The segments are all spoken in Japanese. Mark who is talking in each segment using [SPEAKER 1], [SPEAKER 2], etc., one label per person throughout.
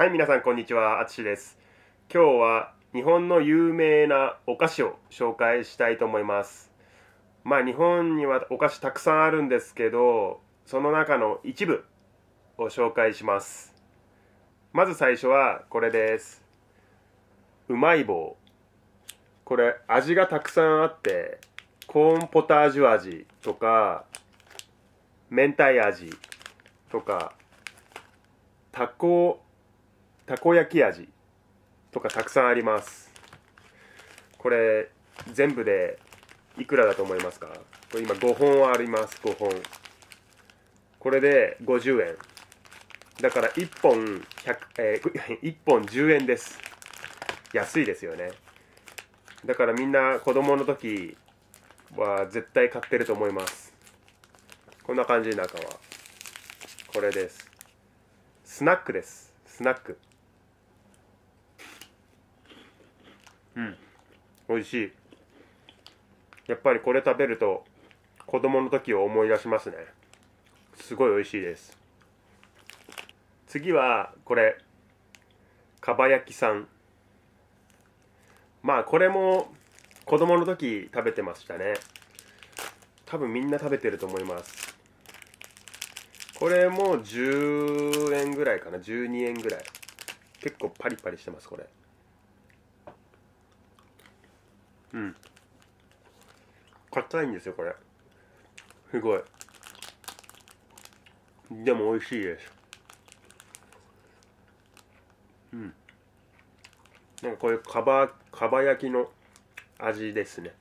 [SPEAKER 1] はい、皆さんこんにちは、あつしです。今日は日本の有名なお菓子を紹介したいと思います。まあ日本にはお菓子たくさんあるんですけど、その中の一部を紹介します。まず最初はこれです。うまい棒。これ味がたくさんあって、コーンポタージュ味とか、明太味とか、たこたこ焼き味とかたくさんあります。これ全部でいくらだと思いますか？これ今5本あります5本。これで50円。だから1本100、えー、1本10円です。安いですよね。だからみんな子供の時は絶対買ってると思います。こんな感じ中は。これです。スナックです。スナック。うん。美味しい。やっぱりこれ食べると子供の時を思い出しますね。すごい美味しいです。次はこれかば焼きさん。まあこれも子供の時食べてましたね。多分みんな食べてると思います。これも10円ぐらいかな。12円ぐらい。結構パリパリしてますこれ。うん。硬いんですよこれ。すごい。でも美味しいです。うん。なんかこういうかばかば焼きの味ですね、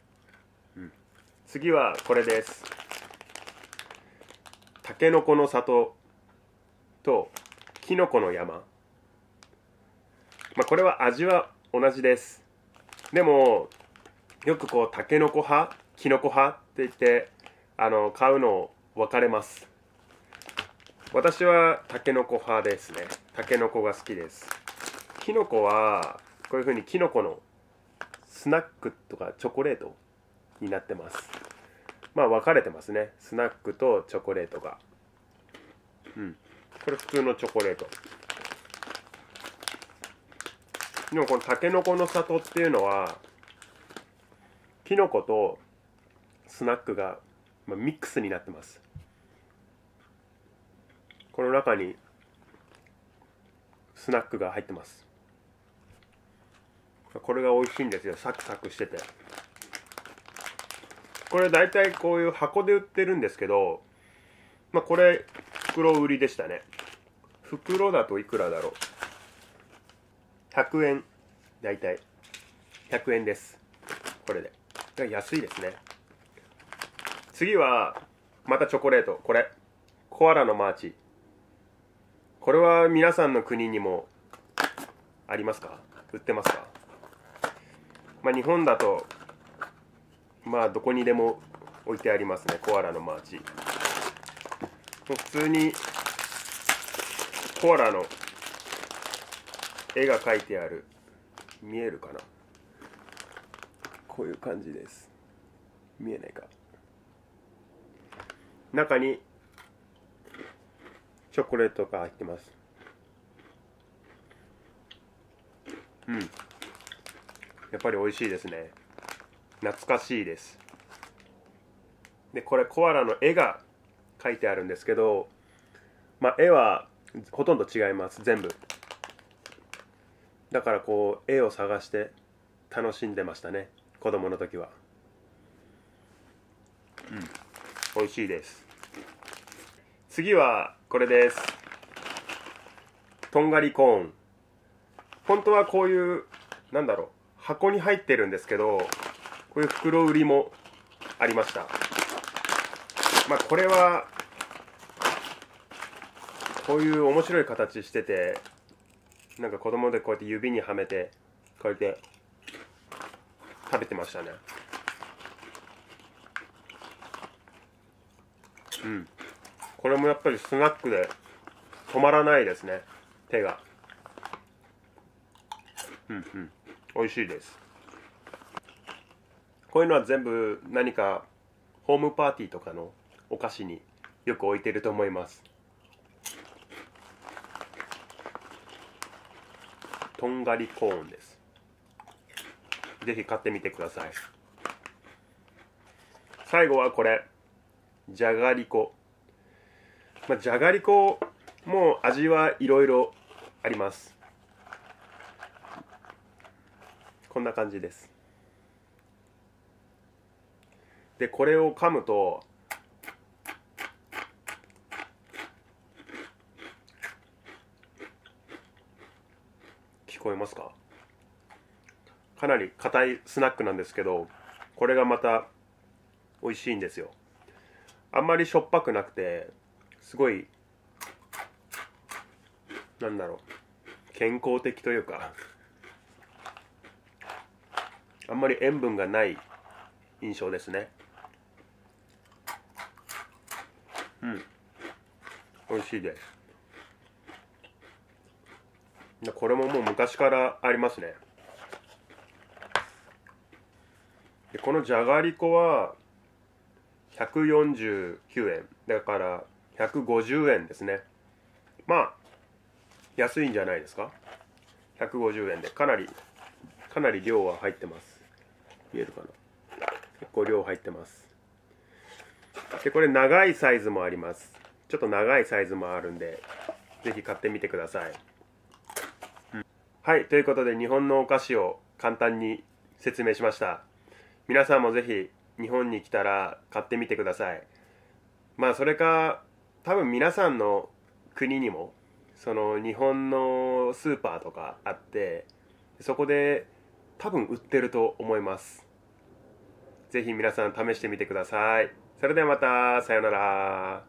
[SPEAKER 1] うん、次はこれです。たけのこの里ときのこの山。まあこれは味は同じです。でもよくこうたけのこ派きのこ派って言ってあの買うの分かれます。私はたけのこ派ですね。たけのこが好きです。きのこはこういうふうにきのこのスナックとかチョコレートになってます。まあ分かれてますね。スナックとチョコレートが。うん。これ普通のチョコレート。でもこのたけのこの里っていうのはきのことスナックが、まあ、ミックスになってます。この中にスナックが入ってます。これが美味しいんですよ。サクサクしてて。これ大体こういう箱で売ってるんですけどまあこれ袋売りでしたね。袋だといくらだろう。100円。大体100円です。これで。安いですね。次はまたチョコレート。これ。コアラのマーチ。これは皆さんの国にもありますか？売ってますか？まあ日本だとまあどこにでも置いてありますね。コアラのマーチ。普通にコアラの絵が描いてある。見えるかな？こういう感じです。見えないか。中にチョコレートが入ってます。うん。やっぱり美味しいですね。懐かしいです。でこれコアラの絵が描いてあるんですけどまあ絵はほとんど違います。全部。だからこう絵を探して楽しんでましたね。子供の時は。うん。美味しいです。次はこれです。とんがりコーン。本当はこういうなんだろう。箱に入ってるんですけどこういう袋売りもありました。まあこれはこういう面白い形しててなんか子供でこうやって指にはめてこうやって食べてましたね。うん。これもやっぱりスナックで止まらないですね。手が。うんうん。美味しいです。こういうのは全部何かホームパーティーとかのお菓子によく置いてると思います。とんがりコーンです。ぜひ買ってみてください。最後はこれ。じゃがりこ。まあ、じゃがりこも味はいろいろあります。こんな感じです。でこれを噛むと聞こえますか？かなり硬いスナックなんですけどこれがまた美味しいんですよ。あんまりしょっぱくなくてすごいなんだろう健康的というかあんまり塩分がない印象ですね。うん。美味しいです。これももう昔からありますね。でこのじゃがりこは149円だから150円ですね。まあ安いんじゃないですか？150円で。かなりかなり量は入ってます。見えるかな？結構量入ってます。でこれ長いサイズもあります。ちょっと長いサイズもあるんでぜひ買ってみてください、うん、はいということで日本のお菓子を簡単に説明しました。皆さんもぜひ日本に来たら買ってみてください。まあそれか多分皆さんの国にもその日本のスーパーとかあってそこで多分売ってると思います。ぜひ皆さん試してみてください。それではまたさようなら。